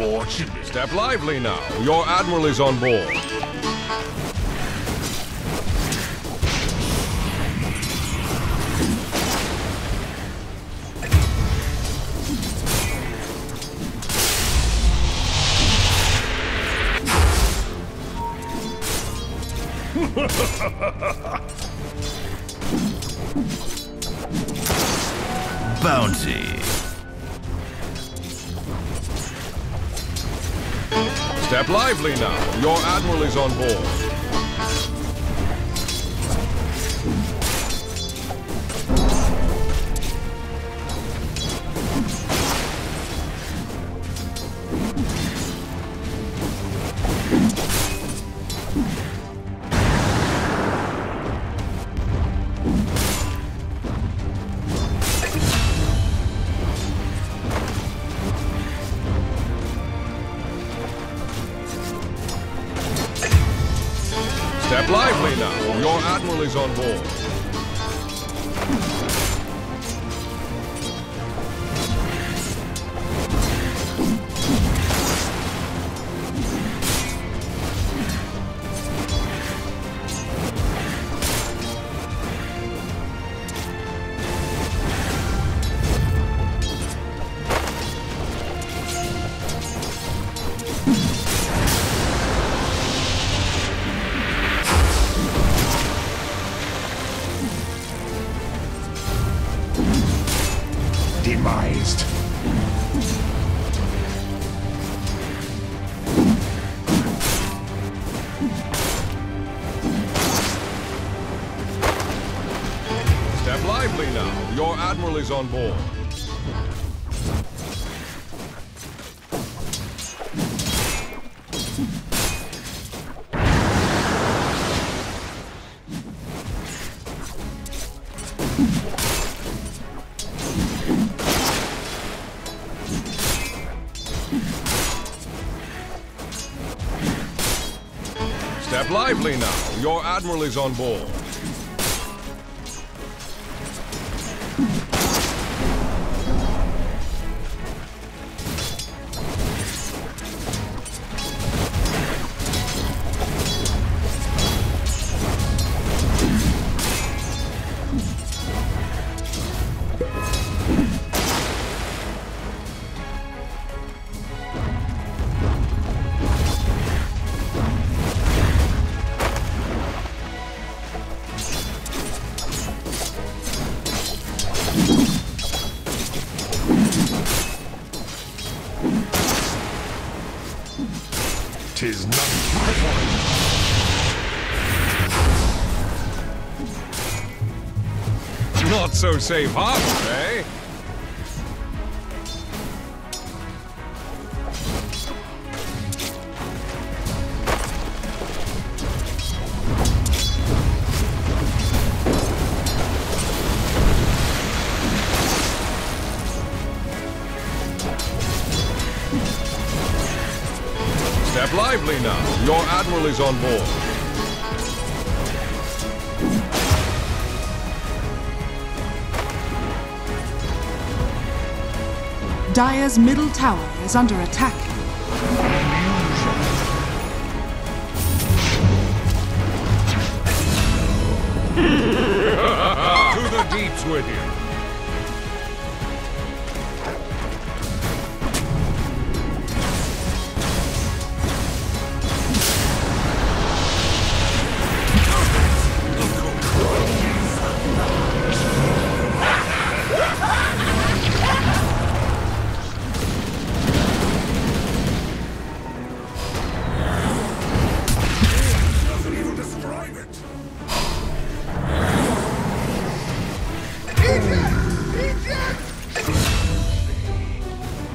Unfortunate. Step lively now. Your admiral is on board. Bounty. Step lively now. Your admiral is on board. Your is on board. Admiral is on board. Step lively now. Your admiral is on board. Tis none my fault. Not so safe huh? eh? Step lively now. Your admiral is on board. Dire's middle tower is under attack. To the deeps with. You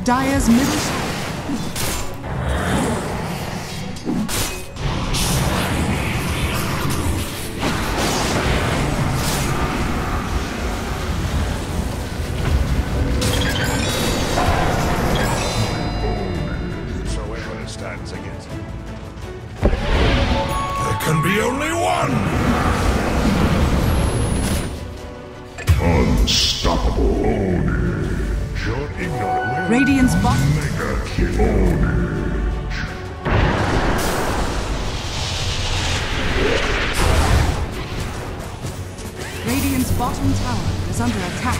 Dire's middle bottom tower is under attack.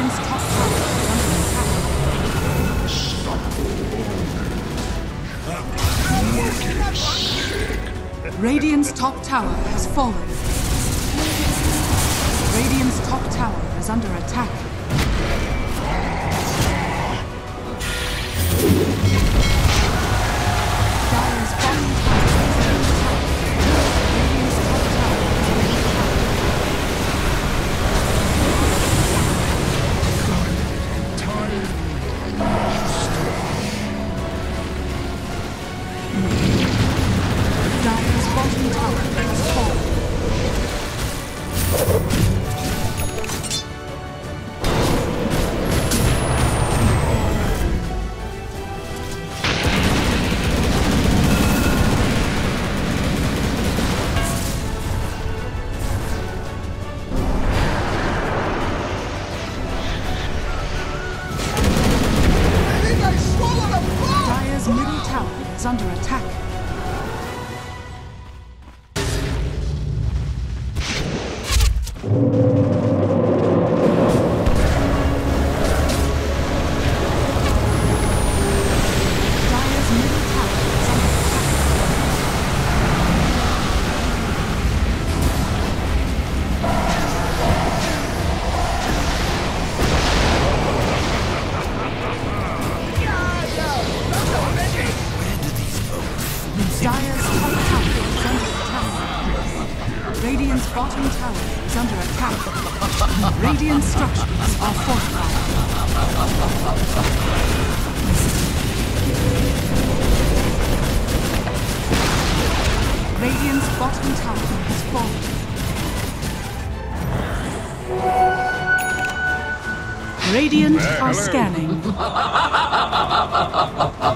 Radiant's top tower is under attack. Radiant's top tower has fallen. Radiant's top tower is under attack. Dire's under attack. Radiant's bottom tower has fallen. Radiant are scanning.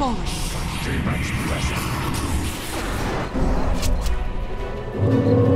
Tower has fallen.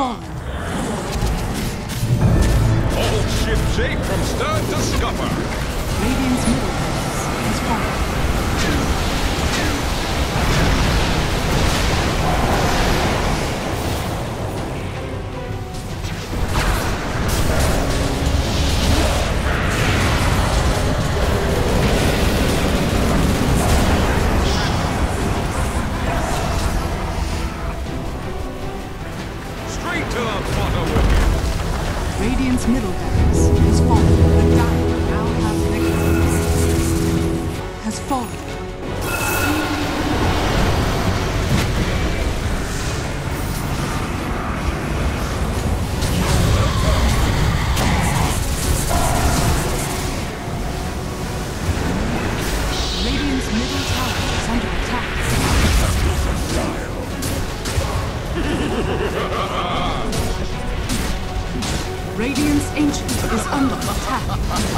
All ship shape from stern to scupper. Radiant's middle is falling.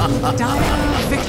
Dire victory.